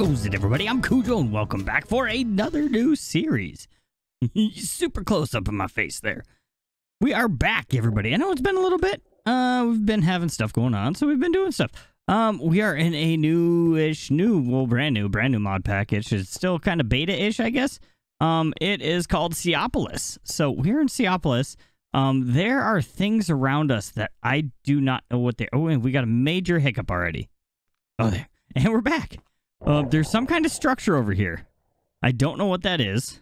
Goes it, everybody? I'm Cujo, and welcome back for another new series. Super close up in my face there. We are back, everybody. I know it's been a little bit. Uh, we've been having stuff going on, so we've been doing stuff. Um, we are in a newish, new, well, brand new, brand new mod package. It's still kind of beta-ish, I guess. Um, it is called Seaopolis. So we're in Seaopolis. Um, there are things around us that I do not know what they. Oh, and we got a major hiccup already. Oh, there, and we're back. Uh, there's some kind of structure over here. I don't know what that is.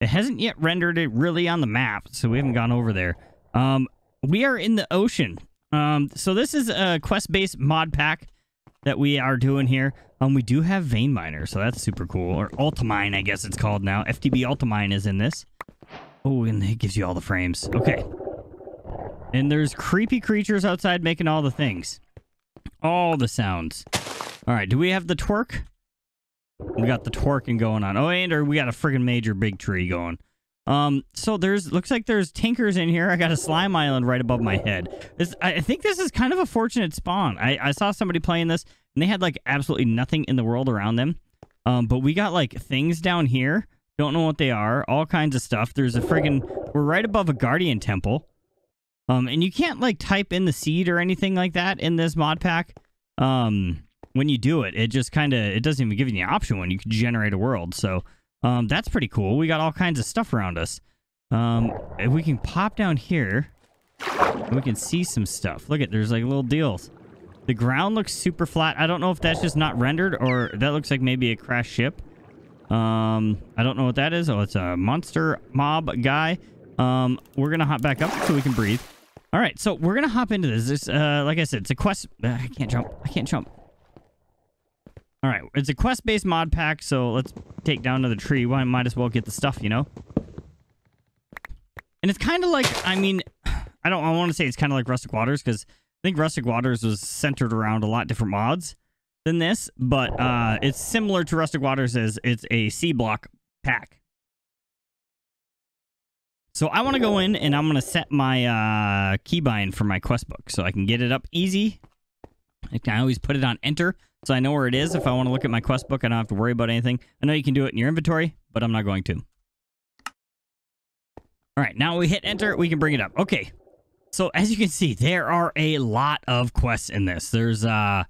It hasn't yet rendered it really on the map, so we haven't gone over there. Um, we are in the ocean. Um, so this is a quest-based mod pack that we are doing here. Um, we do have Vein Miner, so that's super cool. Or Ultimine, I guess it's called now. FTB Ultimine is in this. Oh, and it gives you all the frames. Okay. And there's creepy creatures outside making all the things. All the sounds. All right, do we have the twerk? We got the twerking going on. Oh, and we got a friggin' major big tree going. Um, so there's looks like there's tinkers in here. I got a slime island right above my head. This, I think this is kind of a fortunate spawn. I, I saw somebody playing this and they had like absolutely nothing in the world around them. Um, but we got like things down here. Don't know what they are. All kinds of stuff. There's a friggin' we're right above a guardian temple. Um, and you can't like type in the seed or anything like that in this mod pack. Um, when you do it, it just kind of it doesn't even give you the option when you can generate a world. So um, that's pretty cool. We got all kinds of stuff around us. Um, if we can pop down here, we can see some stuff. Look at there's like little deals. The ground looks super flat. I don't know if that's just not rendered or that looks like maybe a crashed ship. Um, I don't know what that is. Oh, it's a monster mob guy. Um, we're gonna hop back up so we can breathe. All right, so we're gonna hop into this. This, uh, like I said, it's a quest. Uh, I can't jump. I can't jump. All right, it's a quest-based mod pack, so let's take down to the tree. Why might as well get the stuff, you know? And it's kind of like, I mean, I don't I want to say it's kind of like Rustic Waters because I think Rustic Waters was centered around a lot different mods than this, but uh, it's similar to Rustic Waters as it's a sea block pack. So I want to go in and I'm going to set my uh, keybind for my quest book so I can get it up easy. I can always put it on enter so I know where it is. If I want to look at my quest book, I don't have to worry about anything. I know you can do it in your inventory, but I'm not going to. All right, now we hit enter, we can bring it up. Okay, so as you can see, there are a lot of quests in this. There's uh,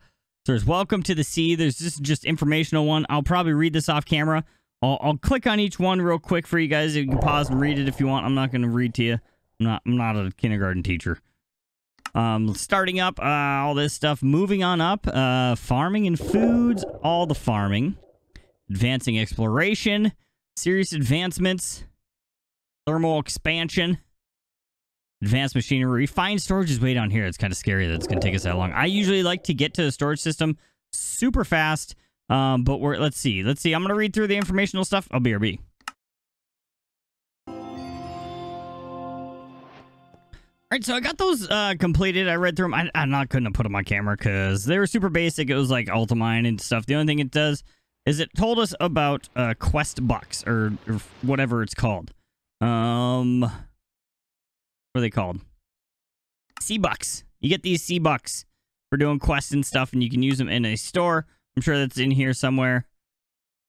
there's welcome to the sea. There's just just informational one. I'll probably read this off camera. I'll, I'll click on each one real quick for you guys. You can pause and read it if you want. I'm not going to read to you. I'm not I'm not a kindergarten teacher. Um, starting up uh, all this stuff, moving on up, uh, farming and foods, all the farming, advancing exploration, serious advancements, thermal expansion, advanced machinery, refined storage is way down here. It's kind of scary that it's going to take us that long. I usually like to get to the storage system super fast, um, but we're let's see, let's see. I'm going to read through the informational stuff. I'll be RB. All right, so I got those uh, completed. I read through them. I, I'm not couldn't have put them on camera because they were super basic. It was like Ultimine and stuff. The only thing it does is it told us about uh, quest bucks or, or whatever it's called. Um, what are they called? Sea bucks. You get these sea bucks for doing quests and stuff, and you can use them in a store. I'm sure that's in here somewhere.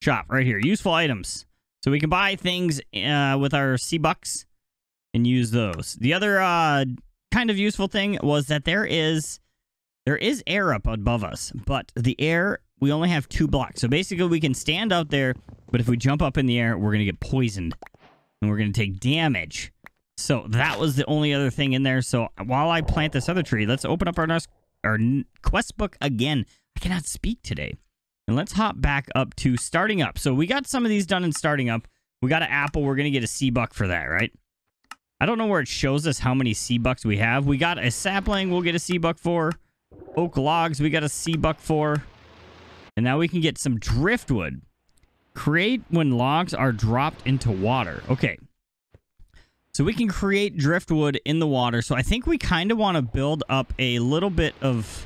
Shop right here. Useful items. So we can buy things uh, with our sea bucks and use those. The other uh, kind of useful thing was that there is there is air up above us, but the air we only have two blocks. So basically, we can stand out there, but if we jump up in the air, we're gonna get poisoned and we're gonna take damage. So that was the only other thing in there. So while I plant this other tree, let's open up our our quest book again. I cannot speak today. And let's hop back up to starting up. So we got some of these done in starting up. We got an apple. We're going to get a sea buck for that, right? I don't know where it shows us how many sea bucks we have. We got a sapling we'll get a sea buck for. Oak logs we got a sea buck for. And now we can get some driftwood. Create when logs are dropped into water. Okay. So we can create driftwood in the water. So I think we kind of want to build up a little bit of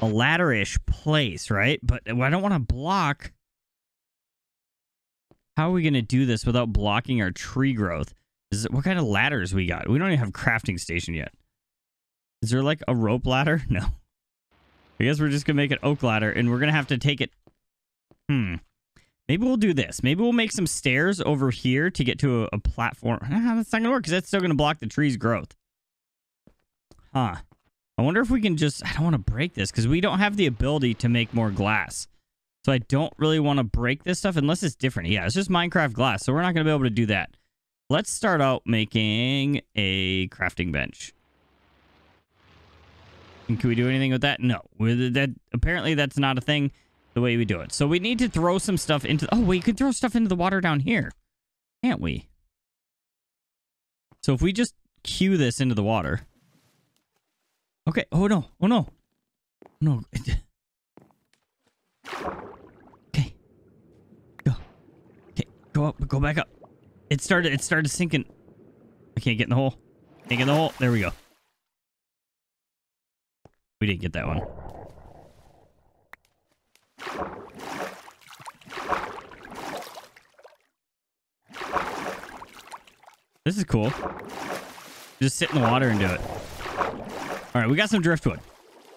a ladder-ish place, right? But I don't want to block... How are we going to do this without blocking our tree growth? Is it, what kind of ladders we got? We don't even have crafting station yet. Is there like a rope ladder? No. I guess we're just going to make an oak ladder and we're going to have to take it Hmm. Maybe we'll do this. Maybe we'll make some stairs over here to get to a, a platform. Ah, that's not going to work because that's still going to block the tree's growth. Huh. I wonder if we can just... I don't want to break this because we don't have the ability to make more glass. So I don't really want to break this stuff unless it's different. Yeah, it's just Minecraft glass, so we're not going to be able to do that. Let's start out making a crafting bench. And can we do anything with that? No. That apparently that's not a thing the way we do it. So we need to throw some stuff into... Oh, we could throw stuff into the water down here. Can't we? So if we just cue this into the water... Okay. Oh, no. Oh, no. Oh, no. Okay. Go. Okay. Go up. Go back up. It started. It started sinking. I can't get in the hole. Can't get in the hole. There we go. We didn't get that one. This is cool. Just sit in the water and do it. All right, we got some driftwood.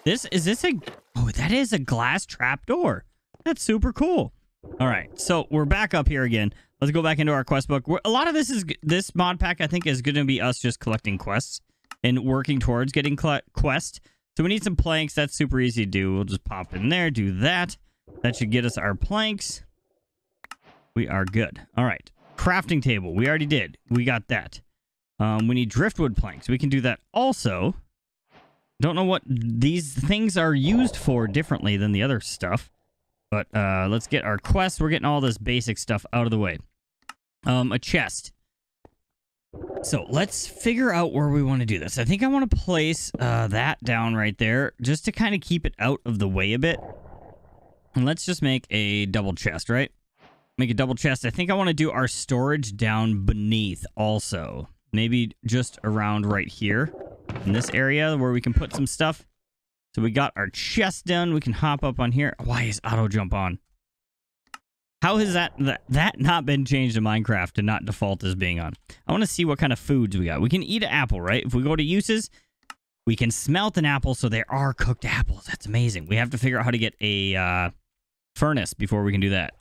This is this a Oh, that is a glass trap door. That's super cool. All right, so we're back up here again. Let's go back into our quest book. a lot of this is this mod pack. I think is going to be us just collecting quests and working towards getting quest. So we need some planks. That's super easy to do. We'll just pop in there, do that. That should get us our planks. We are good. All right. Crafting table. We already did. We got that. Um, we need driftwood planks. We can do that also. Don't know what these things are used for differently than the other stuff. But uh, let's get our quest. We're getting all this basic stuff out of the way. Um, a chest. So let's figure out where we want to do this. I think I want to place uh, that down right there just to kind of keep it out of the way a bit. And let's just make a double chest, right? Make a double chest. I think I want to do our storage down beneath also. Maybe just around right here in this area where we can put some stuff. So we got our chest done. We can hop up on here. Why is auto jump on? How has that, that that not been changed in Minecraft to not default as being on? I want to see what kind of foods we got. We can eat an apple, right? If we go to uses, we can smelt an apple, so there are cooked apples. That's amazing. We have to figure out how to get a uh, furnace before we can do that.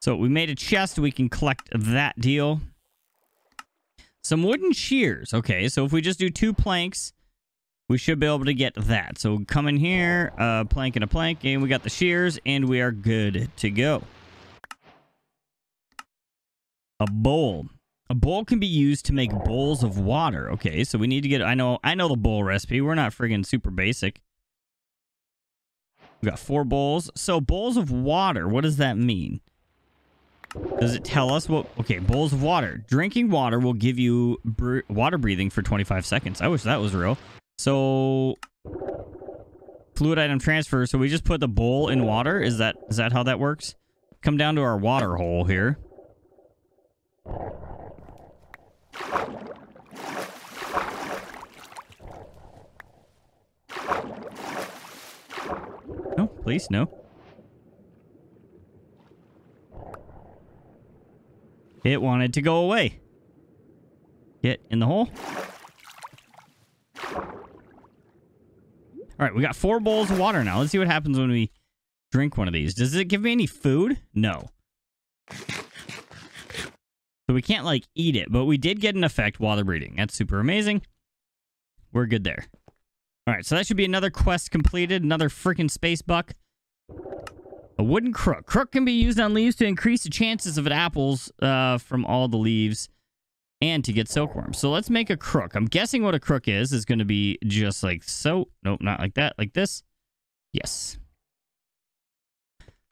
So we made a chest. We can collect that deal. Some wooden shears. Okay, so if we just do two planks, we should be able to get that. So come in here, uh, plank and a plank, and we got the shears, and we are good to go. A bowl. A bowl can be used to make bowls of water. Okay, so we need to get... I know I know the bowl recipe. We're not friggin' super basic. We got four bowls. So bowls of water, what does that mean? Does it tell us what... Okay, bowls of water. Drinking water will give you water breathing for 25 seconds. I wish that was real. So... Fluid item transfer. So we just put the bowl in water? Is that is that how that works? Come down to our water hole here. No, please, no. It wanted to go away. Get in the hole. All right, we got four bowls of water now. Let's see what happens when we drink one of these. Does it give me any food? No. So we can't, like, eat it, but we did get an effect while they're breeding. That's super amazing. We're good there. All right, so that should be another quest completed. Another freaking space buck. A wooden crook. Crook can be used on leaves to increase the chances of apples uh, from all the leaves and to get silkworms. So let's make a crook. I'm guessing what a crook is is going to be just like so. Nope, not like that. Like this. Yes.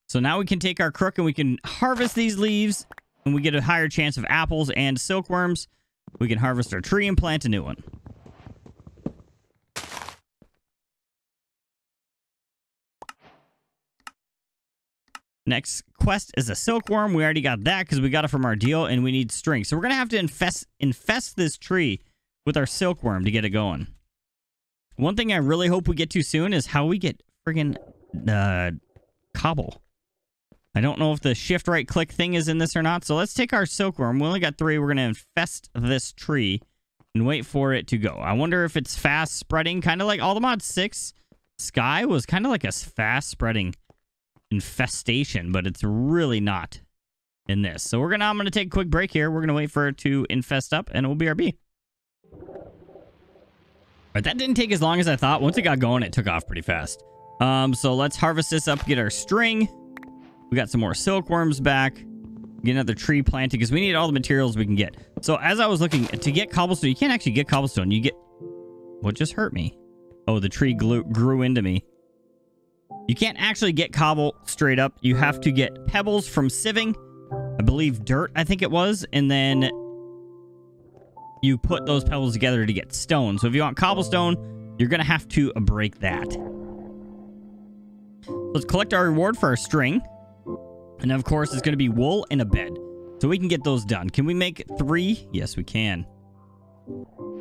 So now we can take our crook and we can harvest these leaves and we get a higher chance of apples and silkworms. We can harvest our tree and plant a new one. Next quest is a silkworm. We already got that because we got it from our deal, and we need string. So we're going to have to infest, infest this tree with our silkworm to get it going. One thing I really hope we get to soon is how we get friggin' uh, cobble. I don't know if the shift right click thing is in this or not. So let's take our silkworm. We only got three. We're going to infest this tree and wait for it to go. I wonder if it's fast spreading, kind of like All the Mod 6. Sky was kind of like a fast spreading infestation, but it's really not in this. So we're gonna I'm gonna take a quick break here. We're gonna wait for it to infest up, and it will BRB. But that didn't take as long as I thought. Once it got going, it took off pretty fast. Um, so let's harvest this up, get our string. We got some more silkworms back. Get another tree planted because we need all the materials we can get. So as I was looking to get cobblestone, you can't actually get cobblestone. You get what just hurt me? Oh, the tree grew into me. You can't actually get cobble straight up. You have to get pebbles from sieving. I believe dirt, I think it was. And then you put those pebbles together to get stone. So if you want cobblestone, you're going to have to break that. Let's collect our reward for our string. And of course, it's going to be wool and a bed. So we can get those done. Can we make three? Yes, we can.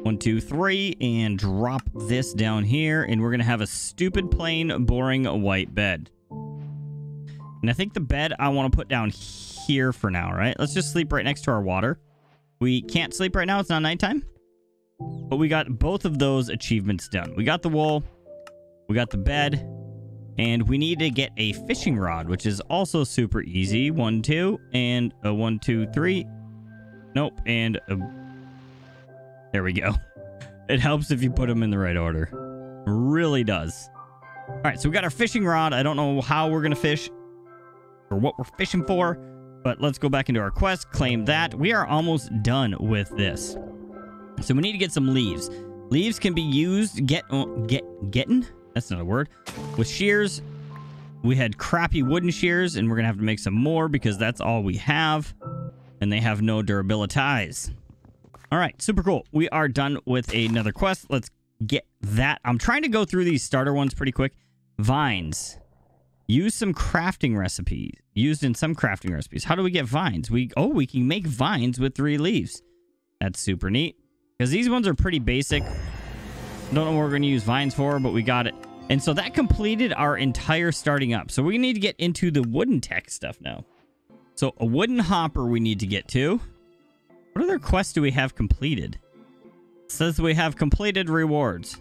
One, two, three, and drop this down here. And we're going to have a stupid, plain, boring white bed. And I think the bed I want to put down here for now, right? Let's just sleep right next to our water. We can't sleep right now. It's not nighttime. But we got both of those achievements done. We got the wool. We got the bed. And we need to get a fishing rod, which is also super easy. One, two, and a one, two, three. Nope, and a... There we go. It helps if you put them in the right order. Really does. All right, so we got our fishing rod. I don't know how we're going to fish or what we're fishing for, but let's go back into our quest, claim that. We are almost done with this. So we need to get some leaves. Leaves can be used, get, uh, get, getting? That's not a word. With shears, we had crappy wooden shears, and we're going to have to make some more because that's all we have. And they have no durabilities. All right, super cool. We are done with another quest. Let's get that. I'm trying to go through these starter ones pretty quick. Vines. Use some crafting recipes. Used in some crafting recipes. How do we get vines? We Oh, we can make vines with three leaves. That's super neat. Because these ones are pretty basic. Don't know what we're going to use vines for, but we got it. And so that completed our entire starting up. So we need to get into the wooden tech stuff now. So a wooden hopper we need to get to. What other quests do we have completed? It says we have completed rewards.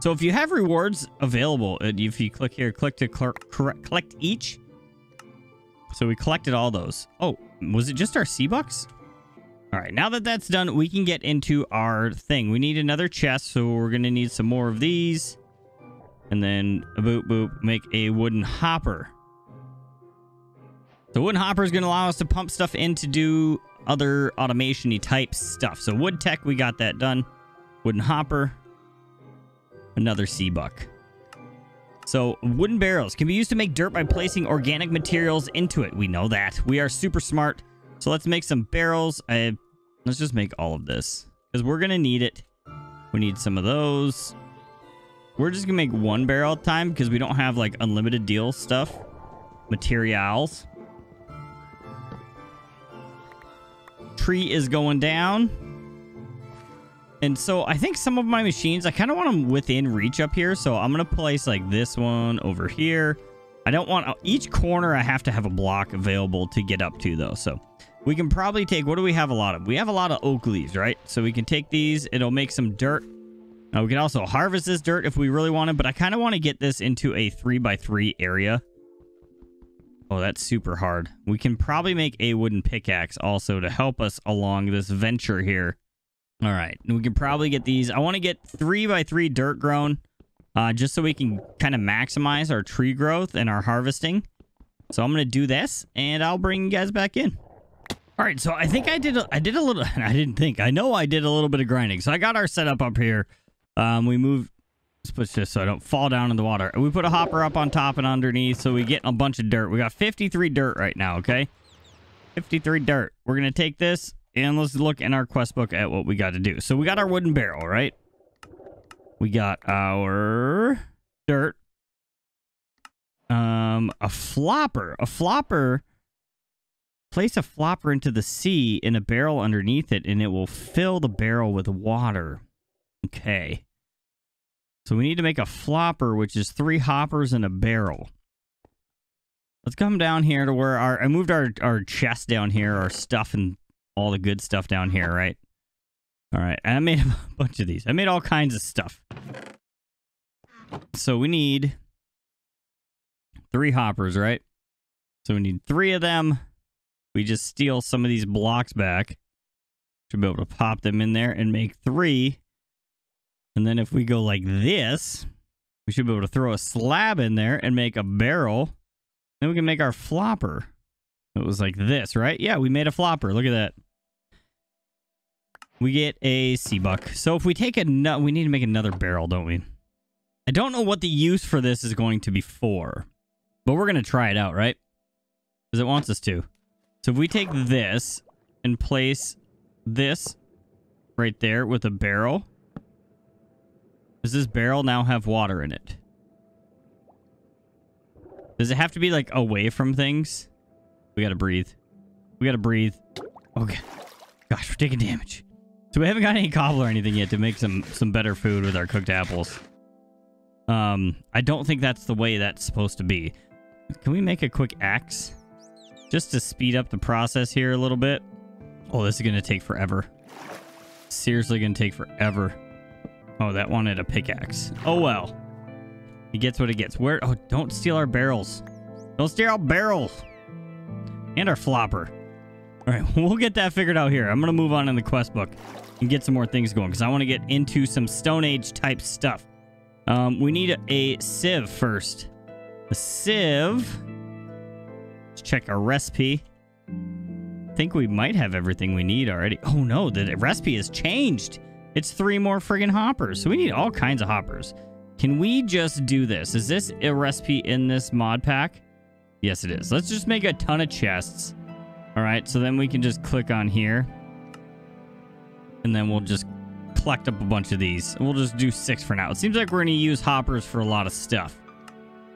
So if you have rewards available, uh, if you click here, click to collect each. So we collected all those. Oh, was it just our sea bucks? All right, now that that's done, we can get into our thing. We need another chest, so we're going to need some more of these. And then, a boop, boop, make a wooden hopper. The wooden hopper is going to allow us to pump stuff in to do other automation-y type stuff. So wood tech, we got that done. Wooden hopper. Another sea buck. So wooden barrels can be used to make dirt by placing organic materials into it. We know that. We are super smart. So let's make some barrels. I, let's just make all of this because we're going to need it. We need some of those. We're just going to make one barrel at a time because we don't have like unlimited deal stuff. Materials. Tree is going down. And so I think some of my machines, I kind of want them within reach up here. So I'm going to place like this one over here. I don't want uh, each corner I have to have a block available to get up to though. So we can probably take, what do we have a lot of? We have a lot of oak leaves, right? So we can take these, it'll make some dirt. Now we can also harvest this dirt if we really want it, but I kind of want to get this into a three by three area. Oh, that's super hard. We can probably make a wooden pickaxe also to help us along this venture here. All right, And we can probably get these. I want to get three by three dirt grown uh, just so we can kind of maximize our tree growth and our harvesting. So I'm going to do this, and I'll bring you guys back in. All right, so I think I did a, I did a little, I didn't think, I know I did a little bit of grinding. So I got our setup up here. Um, we moved, let's put this so I don't fall down in the water. We put a hopper up on top and underneath, so we get a bunch of dirt. We got 53 dirt right now, okay? 53 dirt. We're going to take this, and let's look in our quest book at what we got to do. So we got our wooden barrel, right? We got our dirt. Um, a flopper. A flopper. Place a flopper into the sea in a barrel underneath it, and it will fill the barrel with water. Okay. So we need to make a flopper, which is three hoppers and a barrel. Let's come down here to where our... I moved our, our chest down here, our stuff and all the good stuff down here, right? All right, I made a bunch of these. I made all kinds of stuff. So we need three hoppers, right? So we need three of them. We just steal some of these blocks back. Should be able to pop them in there and make three. And then if we go like this, we should be able to throw a slab in there and make a barrel. Then we can make our flopper. It was like this, right? Yeah, we made a flopper. Look at that. We get a sea buck. So if we take a nut, we need to make another barrel, don't we? I don't know what the use for this is going to be for, but we're going to try it out, right? Because it wants us to. So if we take this and place this right there with a barrel, does this barrel now have water in it? Does it have to be like away from things? We gotta breathe. We gotta breathe. Okay. Gosh, we're taking damage. So we haven't got any cobble or anything yet to make some some better food with our cooked apples. Um, I don't think that's the way that's supposed to be. Can we make a quick axe? Just to speed up the process here a little bit. Oh, this is gonna take forever. Seriously gonna take forever. Oh, that wanted a pickaxe. Oh well. He gets what he gets. Where? Oh, don't steal our barrels. Don't steal our barrels. And our flopper. All right, we'll get that figured out here. I'm going to move on in the quest book and get some more things going because I want to get into some Stone Age type stuff. Um, we need a, sieve first. A sieve. Let's check our recipe. I think we might have everything we need already. Oh no, the recipe has changed. It's three more friggin' hoppers. So we need all kinds of hoppers. Can we just do this? Is this a recipe in this mod pack? Yes, it is. Let's just make a ton of chests. All right, so then we can just click on here. And then we'll just collect up a bunch of these. We'll just do six for now. It seems like we're going to use hoppers for a lot of stuff.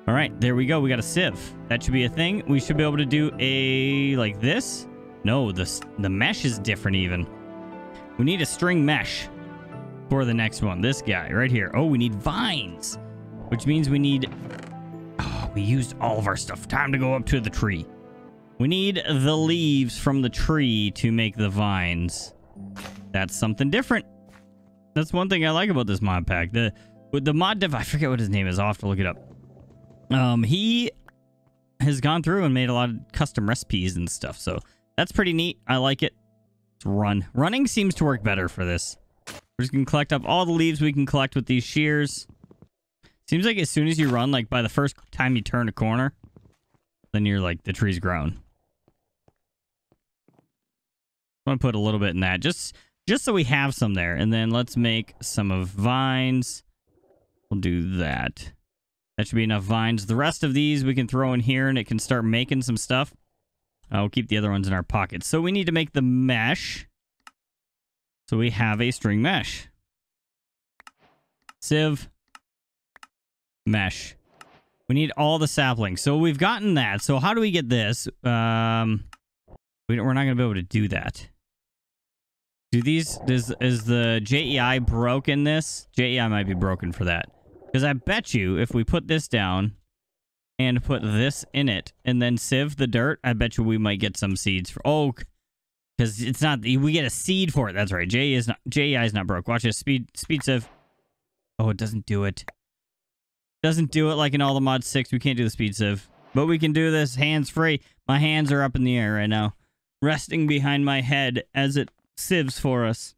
All right, there we go. We got a sieve. That should be a thing. We should be able to do a like this. No, the, the mesh is different even. We need a string mesh for the next one. This guy right here. Oh, we need vines, which means we need... Oh, we used all of our stuff. Time to go up to the tree. We need the leaves from the tree to make the vines. That's something different. That's one thing I like about this mod pack. The with the mod dev, I forget what his name is. I'll have to look it up. Um, he has gone through and made a lot of custom recipes and stuff. So that's pretty neat. I like it. Let's run. Running seems to work better for this. We're just going to collect up all the leaves we can collect with these shears. Seems like as soon as you run, like by the first time you turn a corner, then you're like, the tree's grown. I'm going to put a little bit in that just just so we have some there. And then let's make some of vines. We'll do that. That should be enough vines. The rest of these we can throw in here and it can start making some stuff. I'll keep the other ones in our pockets. So we need to make the mesh. So we have a string mesh. Sieve. Mesh. We need all the saplings. So we've gotten that. So how do we get this? Um, we we're not going to be able to do that. Do these, does, is the JEI broken this? JEI might be broken for that. Because I bet you if we put this down and put this in it and then sieve the dirt, I bet you we might get some seeds for oak. Because it's not, we get a seed for it. That's right. J is not, JEI is not broke. Watch this. Speed, speed sieve. Oh, it doesn't do it. Doesn't do it like in all the mod 6. We can't do the speed sieve. But we can do this hands free. My hands are up in the air right now. Resting behind my head as it sieves for us.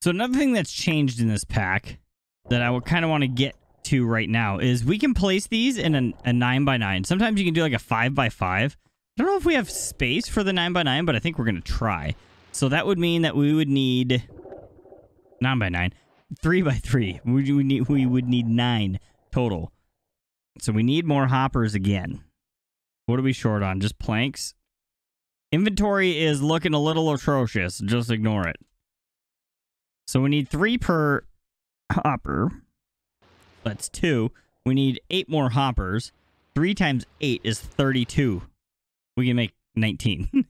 So another thing that's changed in this pack that I would kind of want to get to right now is we can place these in a, a 9 by 9 Sometimes you can do like a 5 by 5 I don't know if we have space for the 9 by 9 but I think we're going to try. So that would mean that we would need 9 by 9 3 by 3 We would need, we would need 9 total. So we need more hoppers again. What are we short on? Just planks? Inventory is looking a little atrocious. Just ignore it. So we need three per hopper. That's two. We need eight more hoppers. Three times eight is 32. We can make 19.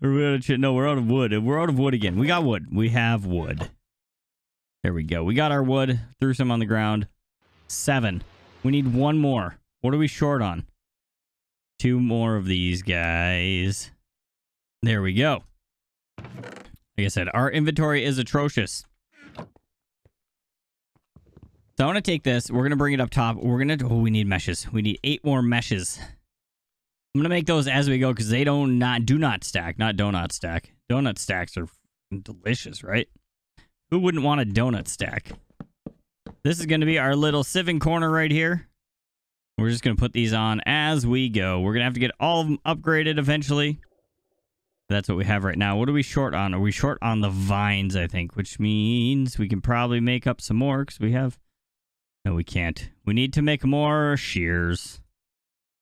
no, we're out of wood. We're out of wood again. We got wood. We have wood. There we go. We got our wood. Threw some on the ground. Seven. We need one more. What are we short on? Two more of these guys. There we go. Like I said, our inventory is atrocious. So I want to take this. We're going to bring it up top. We're going to... Oh, we need meshes. We need eight more meshes. I'm gonna make those as we go because they don't not do not stack, not donut stack. Donut stacks are delicious, right? Who wouldn't want a donut stack? This is gonna be our little sieving corner right here. We're just gonna put these on as we go. We're gonna have to get all of them upgraded eventually. That's what we have right now. What are we short on? Are we short on the vines, I think, which means we can probably make up some more because we have... No, we can't. We need to make more shears.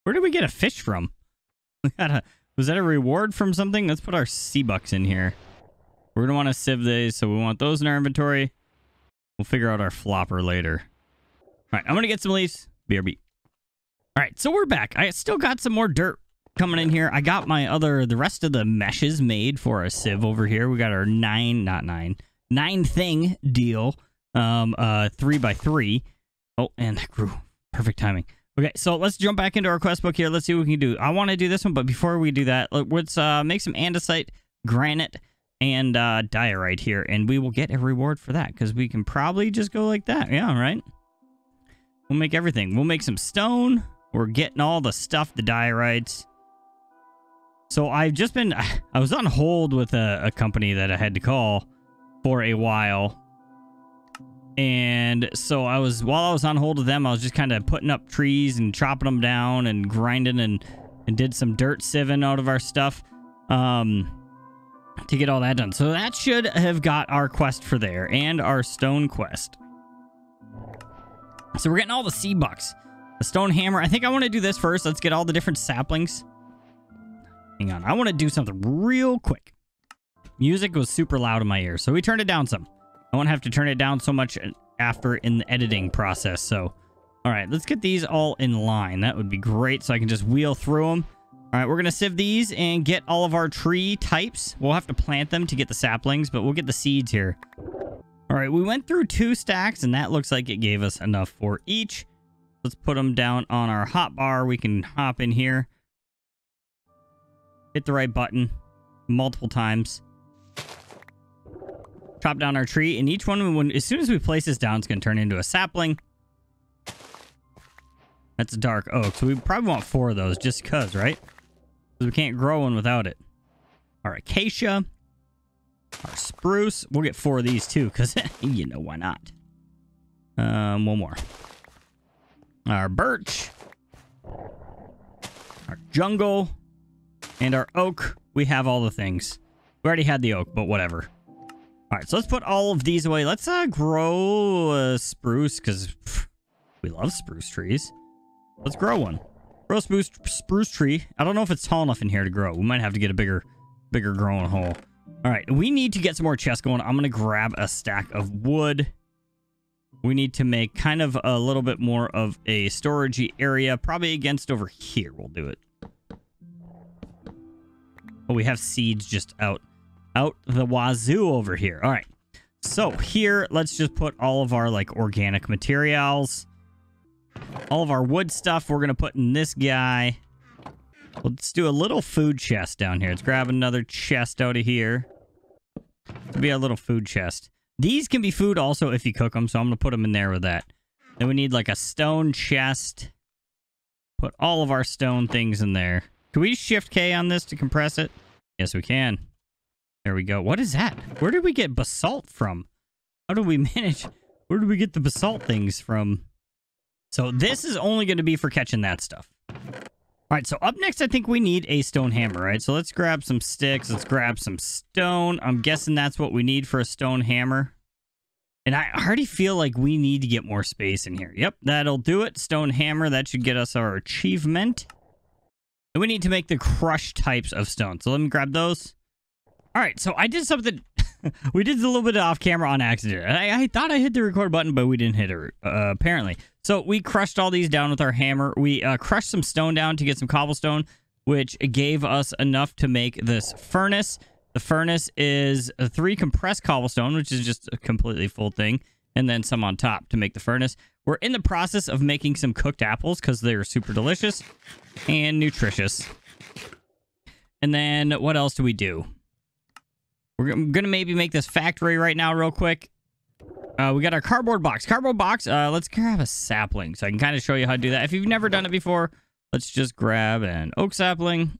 Where did we get a fish from? A... Was that a reward from something? Let's put our sea bucks in here. We're going to want to sieve these, so we want those in our inventory. We'll figure out our flopper later. All right, I'm going to get some leaves. BRB. All right, so we're back. I still got some more dirt coming in here. I got my other, the rest of the meshes made for a sieve over here. We got our nine, not nine, nine thing deal. Um, uh, three by three. Oh, and that grew. Perfect timing. Okay, so let's jump back into our quest book here. Let's see what we can do. I want to do this one, but before we do that, let's uh, make some andesite, granite, and uh, diorite here, and we will get a reward for that, because we can probably just go like that. Yeah, right? We'll make everything. We'll make some stone. We're getting all the stuff, the diorites. So I've just been, I was on hold with a, a company that I had to call for a while. And so I was, while I was on hold with them, I was just kind of putting up trees and chopping them down and grinding and, and did some dirt sieving out of our stuff um, to get all that done. So that should have got our quest for there and our stone quest. So we're getting all the sea bucks. The stone hammer. I think I want to do this first. Let's get all the different saplings. Hang on. I want to do something real quick. Music was super loud in my ears, so we turned it down some. I won't have to turn it down so much uh, after in the editing process. So, all right, let's get these all in line. That would be great so I can just wheel through them. All right, we're going to sieve these and get all of our tree types. We'll have to plant them to get the saplings, but we'll get the seeds here. All right, we went through two stacks, and that looks like it gave us enough for each. Let's put them down on our hot bar. We can hop in here hit the right button multiple times. Chop down our tree, and each one, when as soon as we place this down, it's going to turn into a sapling. That's a dark oak, so we probably want four of those just because, right? Because we can't grow one without it. Our acacia. Our spruce. We'll get four of these too, because you know why not. Um, one more. Our birch. Our jungle. And our oak, we have all the things. We already had the oak, but whatever. All right, so let's put all of these away. Let's uh, grow a spruce, because we love spruce trees. Let's grow one. Grow spruce, spruce tree. I don't know if it's tall enough in here to grow. We might have to get a bigger, bigger growing hole. All right, we need to get some more chests going. I'm going to grab a stack of wood. We need to make kind of a little bit more of a storagey area. Probably against over here we'll do it. Oh, we have seeds just out, out the wazoo over here. All right. So here, let's just put all of our like organic materials. All of our wood stuff we're going to put in this guy. Let's do a little food chest down here. Let's grab another chest out of here. To be a little food chest. These can be food also if you cook them, so I'm going to put them in there with that. Then we need like a stone chest. Put all of our stone things in there. Can we shift K on this to compress it? Yes, we can. There we go. What is that? Where did we get basalt from? How do we manage? Where do we get the basalt things from? So this is only going to be for catching that stuff. All right, so up next, I think we need a stone hammer, right? So let's grab some sticks. Let's grab some stone. I'm guessing that's what we need for a stone hammer. And I already feel like we need to get more space in here. Yep, that'll do it. Stone hammer. That should get us our achievement. And we need to make the crush types of stone. So let me grab those. All right, so I did something. we did a little bit off camera on accident. I, I, thought I hit the record button, but we didn't hit it, uh, apparently. So we crushed all these down with our hammer. We uh, crushed some stone down to get some cobblestone, which gave us enough to make this furnace. The furnace is a three compressed cobblestone, which is just a completely full thing, and then some on top to make the furnace. We're in the process of making some cooked apples because they're super delicious and nutritious. And then what else do we do? We're going to maybe make this factory right now real quick. Uh, we got our cardboard box. Cardboard box, uh, let's grab a sapling so I can kind of show you how to do that. If you've never done it before, Let's just grab an oak sapling.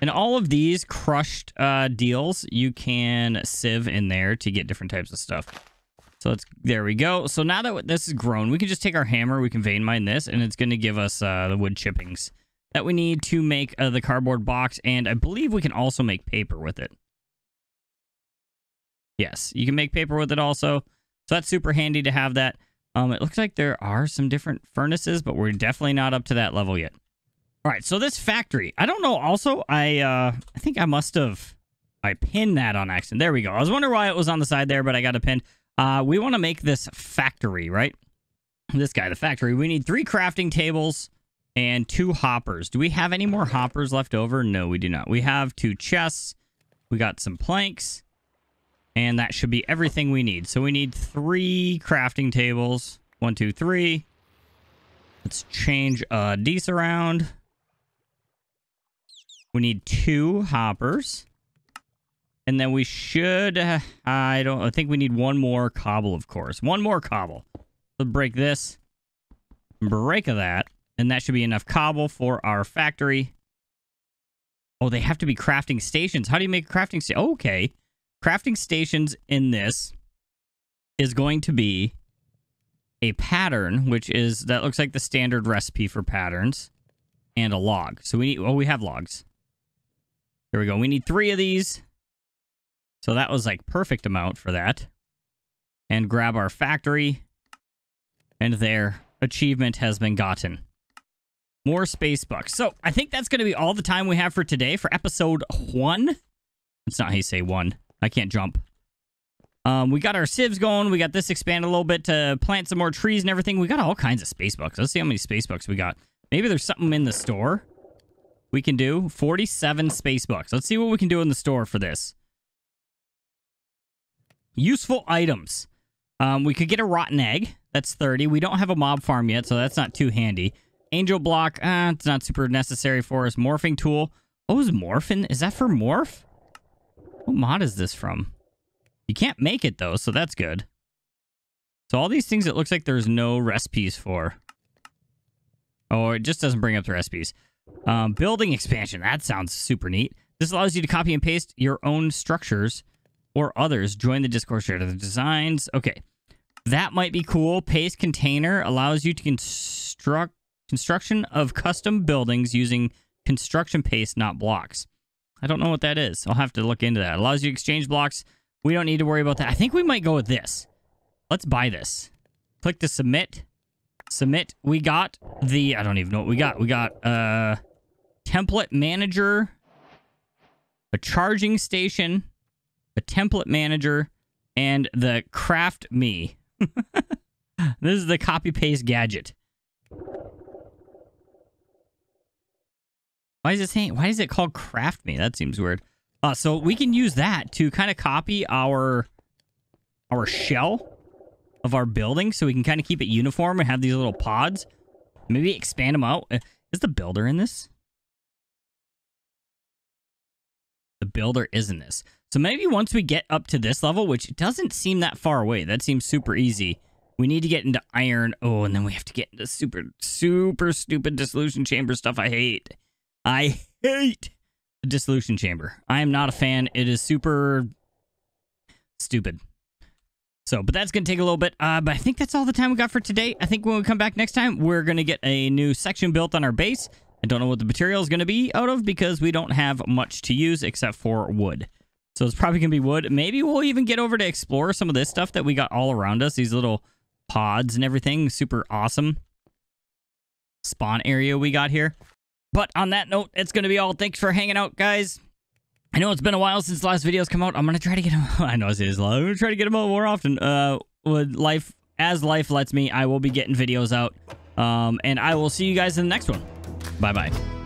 And all of these crushed uh, deals, you can sieve in there to get different types of stuff. So let's, there we go. So now that this is grown, we can just take our hammer, we can vein mine this, and it's going to give us uh, the wood chippings that we need to make uh, the cardboard box. And I believe we can also make paper with it. Yes, you can make paper with it also. So that's super handy to have that. Um, it looks like there are some different furnaces, but we're definitely not up to that level yet. All right, so this factory, I don't know. Also, I uh, I think I must have I pinned that on accident. There we go. I was wondering why it was on the side there, but I got a pin. Uh, we want to make this factory, right? This guy, the factory. We need three crafting tables and two hoppers. Do we have any more hoppers left over? No, we do not. We have two chests. We got some planks. And that should be everything we need. So we need three crafting tables. One, two, three. Let's change uh, these around. We need two hoppers. And then we should, uh, I don't, I think we need one more cobble, of course. One more cobble. Let's break this. Break of that. And that should be enough cobble for our factory. Oh, they have to be crafting stations. How do you make crafting station? Oh, okay. Crafting stations in this is going to be a pattern, which is, that looks like the standard recipe for patterns, and a log. So we need, oh, we have logs. There we go. We need three of these. So that was like perfect amount for that. And grab our factory. And there, achievement has been gotten. More space bucks. So I think that's going to be all the time we have for today for episode one. It's not how you say one. I can't jump. Um, we got our sieves going. We got this expanded a little bit to plant some more trees and everything. We got all kinds of space bucks. Let's see how many space bucks we got. Maybe there's something in the store we can do 47 space bucks. Let's see what we can do in the store for this. Useful items. Um, we could get a rotten egg. That's 30. We don't have a mob farm yet, so that's not too handy. Angel block. Uh, it's not super necessary for us. Morphing tool. Oh, is morphin? Is that for morph? What mod is this from? You can't make it, though, so that's good. So all these things, it looks like there's no recipes for. Oh, it just doesn't bring up the recipes. Um, building expansion. That sounds super neat. This allows you to copy and paste your own structures or others. Join the Discord, share the designs. Okay. That might be cool. Paste container allows you to construct construction of custom buildings using construction paste, not blocks. I don't know what that is. I'll have to look into that. allows you exchange blocks. We don't need to worry about that. I think we might go with this. Let's buy this. Click to submit. Submit. We got the, I don't even know what we got. We got uh template manager, a charging station, a template manager, and the craft me. this is the copy paste gadget. Why is it saying, why is it called craft me? That seems weird. Uh, so we can use that to kind of copy our, our shell of our building so we can kind of keep it uniform and have these little pods. Maybe expand them out. Uh, is the builder in this? The builder is in this. So maybe once we get up to this level, which doesn't seem that far away, that seems super easy. We need to get into iron. Oh, and then we have to get into super, super stupid dissolution chamber stuff I hate. I hate the dissolution chamber. I am not a fan. It is super stupid. So, but that's going to take a little bit. Uh, but I think that's all the time we got for today. I think when we come back next time, we're going to get a new section built on our base. I don't know what the material is going to be out of because we don't have much to use except for wood. So it's probably going to be wood. Maybe we'll even get over to explore some of this stuff that we got all around us. These little pods and everything. Super awesome. Spawn area we got here. But on that note, it's going to be all. Thanks for hanging out, guys. I know it's been a while since last videos come out. I'm gonna try to get them. I know I say this a lot. I'm gonna try to get them out more often. Uh, with life as life lets me, I will be getting videos out. Um, and I will see you guys in the next one. Bye bye.